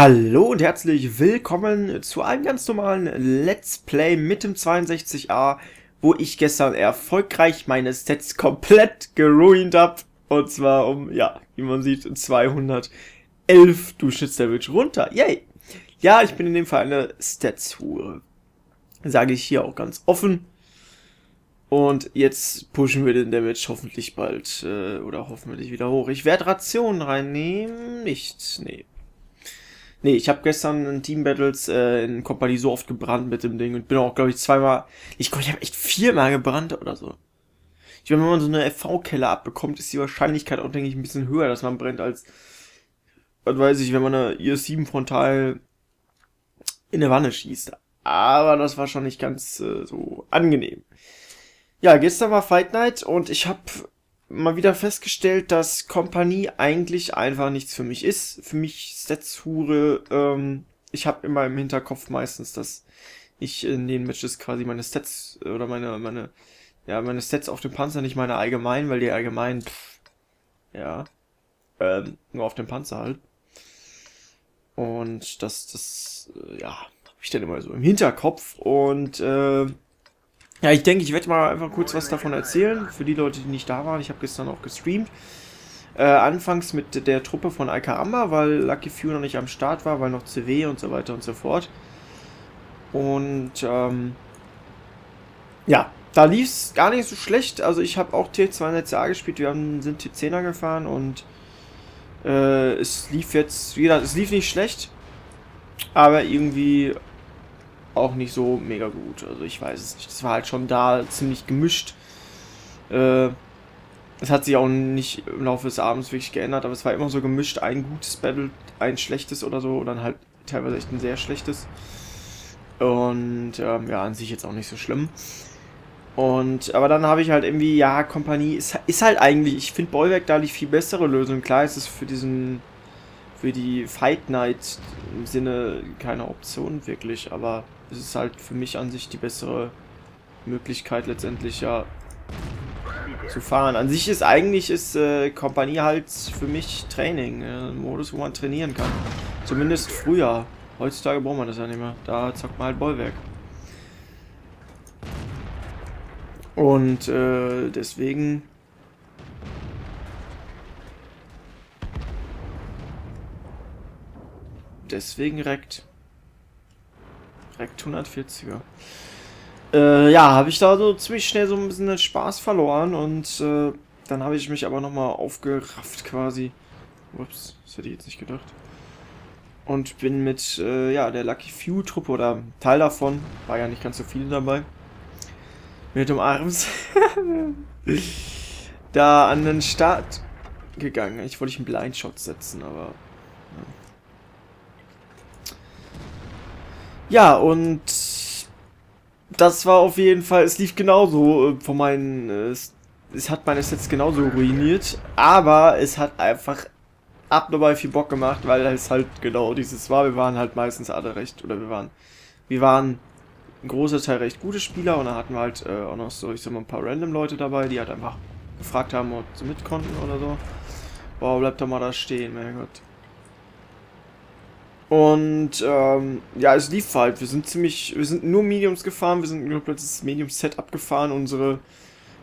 Hallo und herzlich willkommen zu einem ganz normalen Let's Play mit dem 62a, wo ich gestern erfolgreich meine Stats komplett geruined habe. Und zwar um, ja, wie man sieht, 211 Durchschnittsdamage runter. Yay! Ja, ich bin in dem Fall eine Stats-Hure. Sage ich hier auch ganz offen. Und jetzt pushen wir den Damage hoffentlich bald, äh, oder hoffentlich wieder hoch. Ich werde Rationen reinnehmen. Nicht, nee. Nee, ich habe gestern in Team Battles äh, in Kompanie so oft gebrannt mit dem Ding und bin auch, glaube ich, zweimal. Ich glaube, ich habe echt viermal gebrannt oder so. Ich meine, wenn man so eine FV-Kelle abbekommt, ist die Wahrscheinlichkeit auch, denke ich, ein bisschen höher, dass man brennt, als, was weiß ich, wenn man eine IS-7 frontal in eine Wanne schießt. Aber das war schon nicht ganz äh, so angenehm. Ja, gestern war Fight Night und ich habe mal wieder festgestellt, dass Kompanie eigentlich einfach nichts für mich ist. Für mich Stats-Hure, ähm, ich habe immer im Hinterkopf meistens, dass ich in den Matches quasi meine Stats oder meine, meine, ja, meine Stats auf dem Panzer, nicht meine allgemein, weil die allgemein, pff, ja, ähm, nur auf dem Panzer halt. Und das, das, äh, ja, habe ich dann immer so im Hinterkopf und, äh, ja, ich denke, ich werde mal einfach kurz was davon erzählen, für die Leute, die nicht da waren. Ich habe gestern auch gestreamt. Äh, anfangs mit der Truppe von Alcaramba, weil Lucky Few noch nicht am Start war, weil noch CW und so weiter und so fort. Und ähm, ja, da lief es gar nicht so schlecht. Also ich habe auch T200A gespielt, wir haben, sind T10er gefahren und äh, es lief jetzt, wie gesagt, es lief nicht schlecht, aber irgendwie auch nicht so mega gut. Also ich weiß es nicht. Das war halt schon da ziemlich gemischt. Äh, es hat sich auch nicht im Laufe des Abends wirklich geändert, aber es war immer so gemischt. Ein gutes Battle, ein schlechtes oder so. Und dann halt teilweise echt ein sehr schlechtes. Und ähm, ja, an sich jetzt auch nicht so schlimm. Und, aber dann habe ich halt irgendwie, ja, Kompanie ist, ist halt eigentlich, ich finde Bollwerk da die viel bessere Lösung. Klar ist es für diesen, für die Fight Night im Sinne keine Option wirklich, aber es ist halt für mich an sich die bessere Möglichkeit letztendlich ja zu fahren. An sich ist eigentlich ist äh, Kompanie halt für mich Training, äh, ein Modus, wo man trainieren kann. Zumindest früher. Heutzutage braucht man das ja nicht mehr. Da zockt man halt Bollwerk. Und äh, deswegen deswegen reckt. Direkt 140er. Äh, ja, habe ich da so ziemlich schnell so ein bisschen den Spaß verloren und äh, dann habe ich mich aber nochmal aufgerafft quasi. Ups, das hätte ich jetzt nicht gedacht. Und bin mit, äh, ja, der Lucky Few Truppe oder Teil davon, war ja nicht ganz so viele dabei, mit dem Arms, da an den Start gegangen. Ich wollte ich einen Blindshot setzen, aber Ja, und das war auf jeden Fall, es lief genauso äh, von meinen, äh, es, hat meine Sets genauso ruiniert, aber es hat einfach abnormal viel Bock gemacht, weil es halt genau dieses war. Wir waren halt meistens alle recht, oder wir waren, wir waren ein großer Teil recht gute Spieler und dann hatten wir halt äh, auch noch so, ich sag mal, ein paar random Leute dabei, die halt einfach gefragt haben, ob sie mit konnten oder so. Boah, bleibt doch mal da stehen, mein Gott. Und ähm, ja, es lief halt. Wir sind ziemlich, wir sind nur Mediums gefahren, wir sind plötzlich das Medium-Set abgefahren. Unsere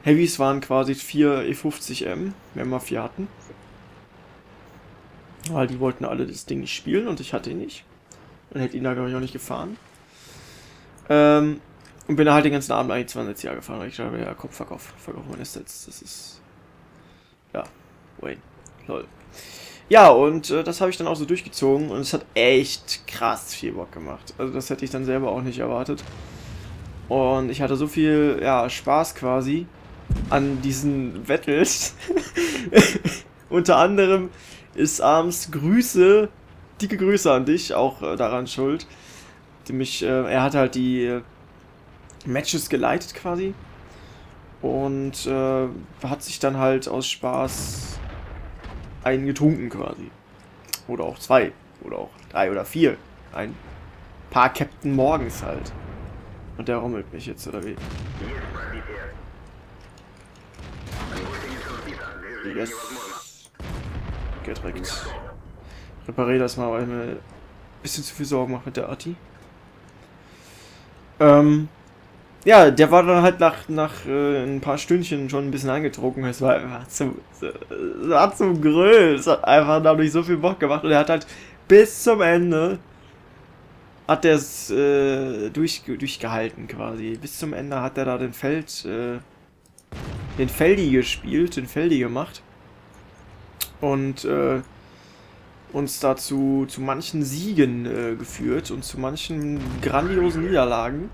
Heavys waren quasi 4 E50M, wenn wir vier hatten. Weil die wollten alle das Ding nicht spielen und ich hatte ihn nicht. Und hätte ihn da, glaube ich, auch nicht gefahren. Ähm, und bin da halt den ganzen Abend eigentlich 20 Jahre gefahren, weil ich dachte, ja, Kopf, verkauf, verkauf meine Sets. Das ist. Ja, Wayne. Lol. Ja, und äh, das habe ich dann auch so durchgezogen und es hat echt krass viel Bock gemacht. Also das hätte ich dann selber auch nicht erwartet. Und ich hatte so viel ja, Spaß quasi an diesen Battles. Unter anderem ist abends Grüße, dicke Grüße an dich, auch äh, daran schuld. Die mich, äh, er hat halt die äh, Matches geleitet quasi. Und äh, hat sich dann halt aus Spaß einen getrunken quasi. Oder auch zwei. Oder auch drei oder vier. Ein paar Captain Morgens halt. Und der rummelt mich jetzt, oder wie? Yes. Gedrückt. Reparier das mal, weil mir bisschen zu viel Sorgen macht mit der Arti. Ähm, ja, der war dann halt nach, nach äh, ein paar Stündchen schon ein bisschen angetrunken. Es war einfach zum, es war zum Gröll. Es hat einfach dadurch so viel Bock gemacht. Und er hat halt bis zum Ende hat er es äh, durch, durchgehalten quasi. Bis zum Ende hat er da den Feld, äh, den Feldi gespielt, den Feldi gemacht. Und äh, uns dazu zu manchen Siegen äh, geführt und zu manchen grandiosen Niederlagen.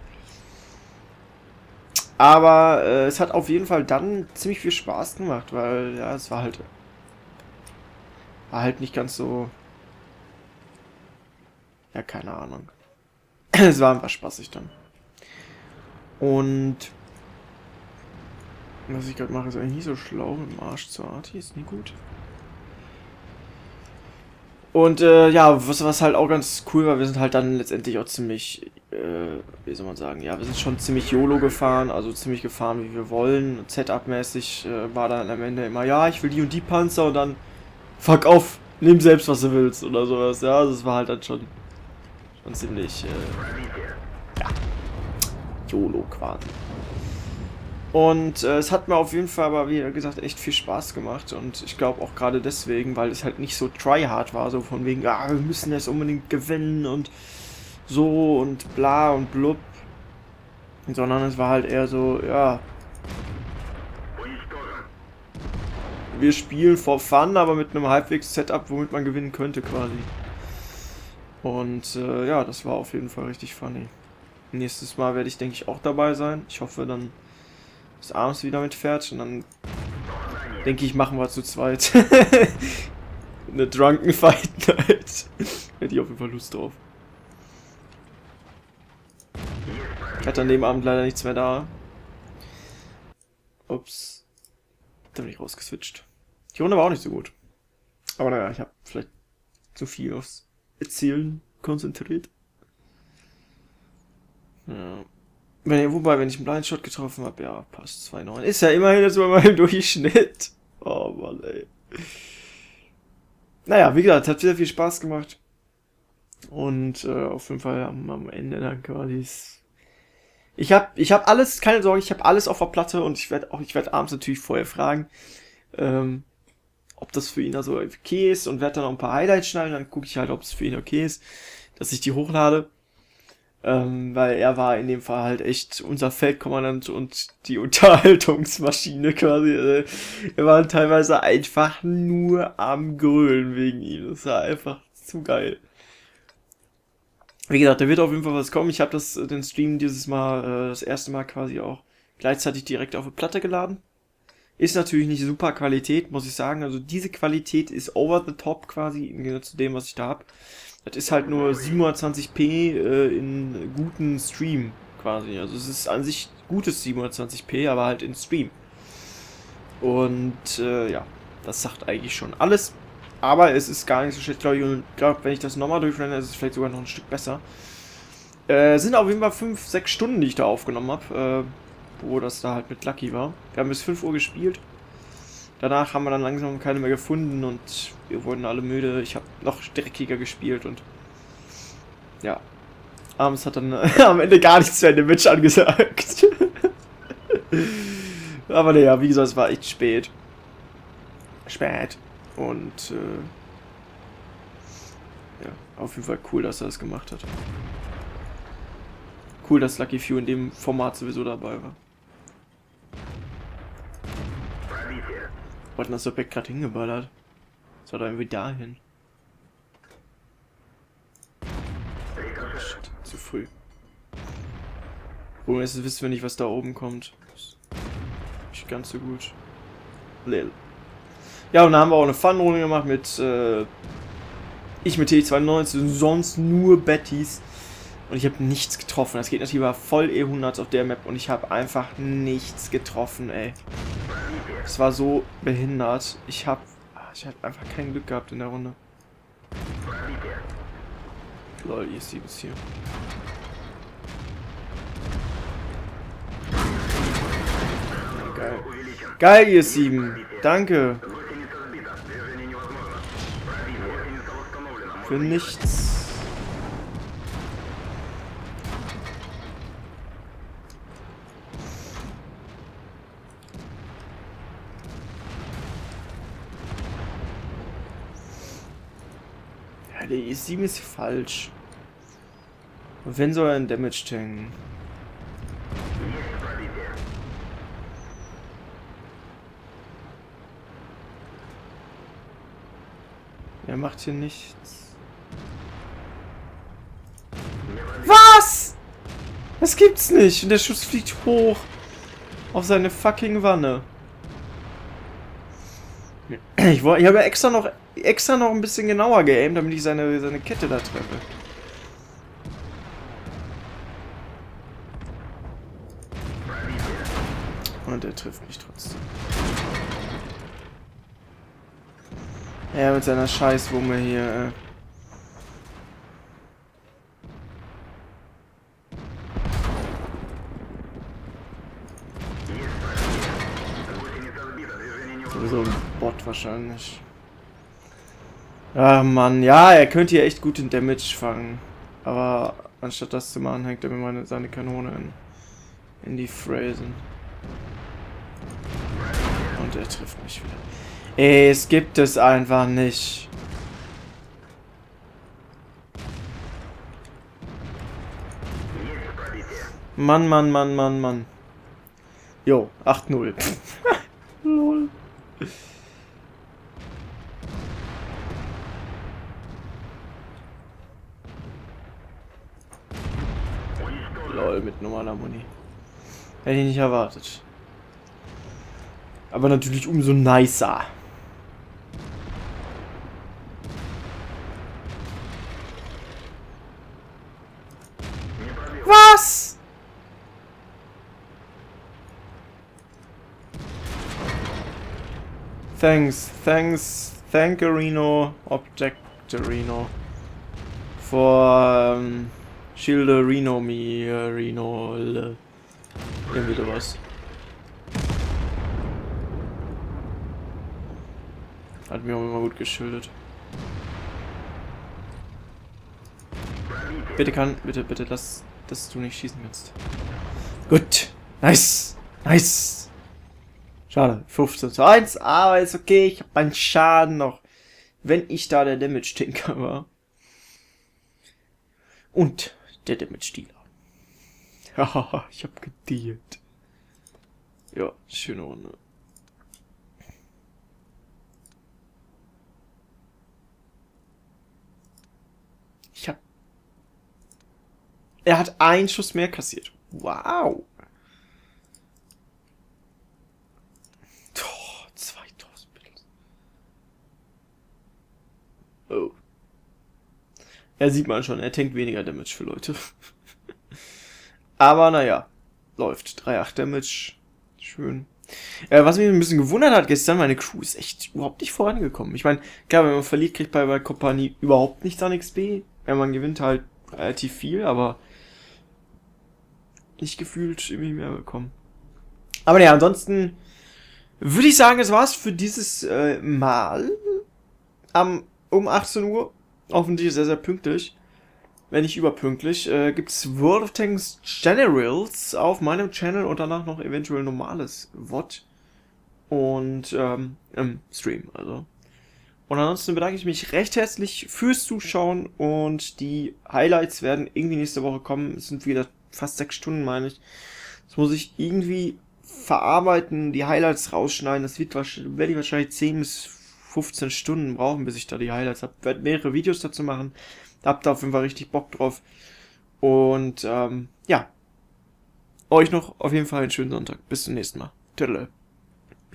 Aber äh, es hat auf jeden Fall dann ziemlich viel Spaß gemacht, weil ja, es war halt war halt nicht ganz so ja, keine Ahnung. es war einfach spaßig dann. Und was ich gerade mache, ist eigentlich nicht so schlau. Im Arsch zur Arti ist nie gut. Und äh, ja, was, was halt auch ganz cool war, wir sind halt dann letztendlich auch ziemlich, wie soll man sagen, ja, wir sind schon ziemlich YOLO gefahren, also ziemlich gefahren, wie wir wollen. Setup-mäßig äh, war dann am Ende immer, ja, ich will die und die Panzer und dann fuck auf, nimm selbst, was du willst oder sowas. Ja, also es war halt dann schon, schon ziemlich, äh, ja, YOLO quasi. Und äh, es hat mir auf jeden Fall aber, wie gesagt, echt viel Spaß gemacht. Und ich glaube auch gerade deswegen, weil es halt nicht so tryhard war, so von wegen, ah, wir müssen jetzt unbedingt gewinnen und so und bla und blub. Sondern es war halt eher so, ja. Wir spielen for fun, aber mit einem halbwegs Setup, womit man gewinnen könnte quasi. Und äh, ja, das war auf jeden Fall richtig funny. Nächstes Mal werde ich, denke ich, auch dabei sein. Ich hoffe dann bis abends wieder mit fährt und dann denke ich, machen wir zu zweit. Eine Drunken Fight Night. Hätte ich auf jeden Fall Lust drauf. Ich hatte an dem Abend leider nichts mehr da. Ups. Da bin ich rausgeswitcht. Die Runde war auch nicht so gut. Aber naja, ich habe vielleicht zu viel aufs Erzählen konzentriert. Ja. Wenn, wobei, wenn ich einen Blindshot getroffen habe, ja, passt 2,9. Ist ja immerhin jetzt bei meinem Durchschnitt. Oh Mann, ey. Naja, wie gesagt, hat sehr viel Spaß gemacht. Und äh, auf jeden Fall am, am Ende dann quasi. Ich habe ich hab alles, keine Sorge, ich habe alles auf der Platte und ich werde auch, ich werde abends natürlich vorher fragen, ähm, ob das für ihn also okay ist und werde dann noch ein paar Highlights schneiden, dann gucke ich halt, ob es für ihn okay ist, dass ich die hochlade. Ähm, weil er war in dem Fall halt echt unser Feldkommandant und die Unterhaltungsmaschine quasi. Also, wir waren teilweise einfach nur am Grölen wegen ihm. Das war einfach zu geil. Wie gesagt, da wird auf jeden Fall was kommen. Ich habe das den Stream dieses Mal äh, das erste Mal quasi auch gleichzeitig direkt auf eine Platte geladen. Ist natürlich nicht super Qualität, muss ich sagen. Also diese Qualität ist over the top quasi im Gegensatz zu dem, was ich da habe. Das ist halt nur 720p äh, in guten Stream quasi. Also es ist an sich gutes 720p, aber halt in Stream. Und äh, ja, das sagt eigentlich schon alles. Aber es ist gar nicht so schlecht, glaube ich. Und glaube, wenn ich das nochmal durchrenne, ist es vielleicht sogar noch ein Stück besser. Äh, sind auf jeden Fall 5, 6 Stunden, die ich da aufgenommen habe. Äh, wo das da halt mit Lucky war. Wir haben bis 5 Uhr gespielt. Danach haben wir dann langsam keine mehr gefunden und wir wurden alle müde. Ich habe noch dreckiger gespielt und ja. Abends hat dann am Ende gar nichts mehr in dem Match angesagt. Aber naja, wie gesagt, es war echt spät. Spät. Und äh, ja, auf jeden Fall cool, dass er das gemacht hat. Cool, dass Lucky Few in dem Format sowieso dabei war. Was hat das Objekt gerade hingeballert? Soll da irgendwie dahin? Shit, zu früh. Problem ist, wissen wir nicht, was da oben kommt. Nicht ganz so gut. Lil. Ja, und dann haben wir auch eine Fun-Runde gemacht mit äh, ich mit T92 und sonst nur Bettys. Und ich habe nichts getroffen. Das geht natürlich über voll E100 auf der Map und ich habe einfach nichts getroffen, ey. Es war so behindert. Ich habe ich hab einfach kein Glück gehabt in der Runde. Lol, ihr seht es hier. geil. Geil, ihr sieben. Danke. Für nichts. Ja, der E7 ist falsch. Und wenn soll er einen Damage tanken? Er macht hier nichts. Das gibt's nicht. Und der Schuss fliegt hoch. Auf seine fucking Wanne. Ich, ich habe extra noch extra noch ein bisschen genauer geaimt, damit ich seine, seine Kette da treffe. Und er trifft mich trotzdem. Ja, mit seiner Scheißwumme hier. Äh. So ein Bot wahrscheinlich. Ah, Mann. Ja, er könnte hier echt gut den Damage fangen. Aber anstatt das zu machen, hängt er mir meine, seine Kanone in, in die Phrasen. Und er trifft mich wieder. Ey, es gibt es einfach nicht. Mann, Mann, Mann, Mann, Mann. Jo, 8-0. Lol. Lol, mit normaler Muni. Hätte ich nicht erwartet. Aber natürlich umso nicer. Was? Thanks, thanks, thankerino, objectorino for um, Reno me, uh, Reno, irgendwie sowas. Hat mir auch immer gut geschildert. Bitte kann, bitte, bitte lass, dass du nicht schießen kannst. Gut. Nice. Nice. Schade. 15 zu 1, aber ist okay. Ich habe meinen Schaden noch. Wenn ich da der Damage-Tinker war. Und der Damage-Dealer. Haha, ich hab gedealt. Ja, schöne Runde. Ich hab... Er hat einen Schuss mehr kassiert. Wow. Oh, 2000 bitte. Oh. Ja, sieht man schon, er tankt weniger Damage für Leute. Aber naja, läuft. 3,8 Damage. Schön. Äh, was mich ein bisschen gewundert hat gestern, meine Crew ist echt überhaupt nicht vorangekommen. Ich meine, klar, wenn man verliert, kriegt man bei Kompanie überhaupt nichts an XP. Wenn man gewinnt, halt relativ viel, aber nicht gefühlt irgendwie mehr bekommen. Aber naja, ansonsten würde ich sagen, es war's für dieses äh, Mal. Am, um 18 Uhr offensichtlich sehr, sehr pünktlich. Wenn nicht überpünktlich, äh, gibt's World of Tanks Generals auf meinem Channel und danach noch eventuell normales VOD und ähm, im Stream, also. Und ansonsten bedanke ich mich recht herzlich fürs Zuschauen und die Highlights werden irgendwie nächste Woche kommen. Es sind wieder fast sechs Stunden, meine ich. Das muss ich irgendwie verarbeiten, die Highlights rausschneiden. Das wird werde ich wahrscheinlich 10 bis 15 Stunden brauchen, bis ich da die Highlights habe. Werde mehrere Videos dazu machen. Habt da auf jeden Fall richtig Bock drauf. Und ähm, ja, euch noch auf jeden Fall einen schönen Sonntag. Bis zum nächsten Mal. Tschüss.